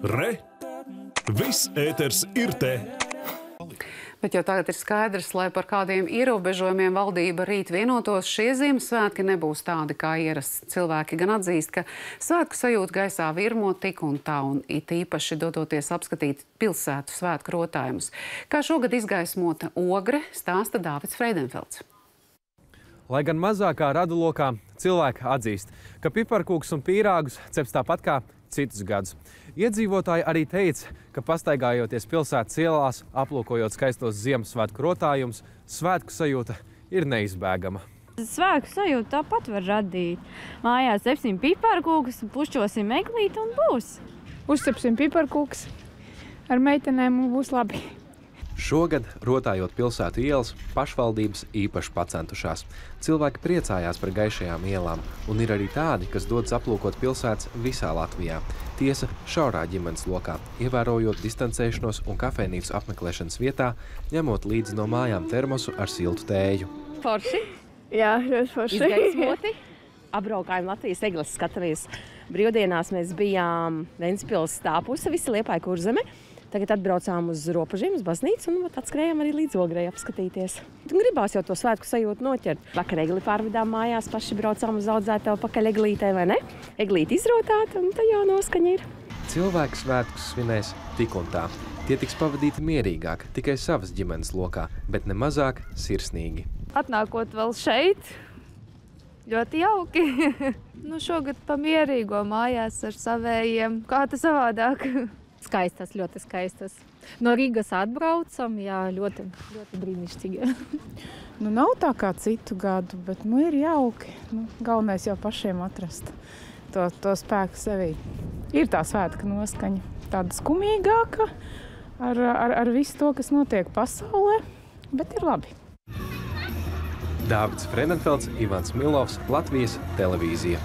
Re! Viss ēters ir te! Bet jau tagad ir skaidrs, lai par kādiem ierobežojumiem valdība rīt vienotos, šie Ziemassvētki nebūs tādi kā ierasts. Cilvēki gan atzīst, ka svētku sajūta gaisā virmo tik un tā, un it īpaši dodoties apskatīt pilsētu svētku rotājumus. Kā šogad izgaismota ogre, stāsta Dāvids Freidenfelds. Lai gan mazākā radulokā cilvēki atzīst, ka piparkūks un pīrāgus ceps tāpat kā citus gadus. Iedzīvotāji arī teica, ka pastaigājoties pilsētas ielās, aplūkojot skaistos Ziemassvētku rotājumus, svētku sajūta ir neizbēgama. Svētku sajūtu tāpat var radīt. Mājās cepsim piparkūkus, pušķosim eglīti un būs. Uzcepsim piparkūkus ar meitenēm un būs labi. Šogad, rotājot pilsētu ielas, pašvaldības īpaši pacentušās. Cilvēki priecājās par gaišajām ielām, un ir arī tādi, kas dodas aplūkot pilsētas visā Latvijā. Tiesa šaurā ģimenes lokā, ievērojot distancēšanos un kafejnīcu apmeklēšanas vietā, ņemot līdzi no mājām termosu ar siltu tēju. Forši, Jā, ļoti forši. izgaismoti. Apbraukājām Latvijas eglis, skatāmies. Brīvdienās mēs bijām Ventspils tā puse, visi liepāja kurzeme. Tagad atbraucām uz robežiem, uz baznīcu un atskrējām arī līdz ogrei apskatīties. Gribās jau to svētku sajūtu noķert. Vakar egli pārvedām mājās, paši braucām uz audzētavu pakaļ eglītē, vai ne? Eglīti izrotāta un tā jau noskaņa ir. Cilvēku svētkus svinēs tik un tā. Tie tiks pavadīti mierīgāk, tikai savas ģimenes lokā, bet ne mazāk sirsnīgi. Atnākot vēl šeit, ļoti jauki. nu, šogad pamierīgo mājās ar savējiem, kā tas savādāk. Skaistas, ļoti skaistas. No Rīgas atbraucam, jā, ļoti, ļoti brīnišķīgi. Nu, nav tā kā citu gadu, bet nu, ir jauki. Nu, galvenais jau pašiem atrast to, to spēku sevī. Ir tā svētka noskaņa, tāda skumīgāka ar, ar, ar visu to, kas notiek pasaulē, bet ir labi. Dāvids Frenenfelds, Ivans Milovs, Latvijas televīzija.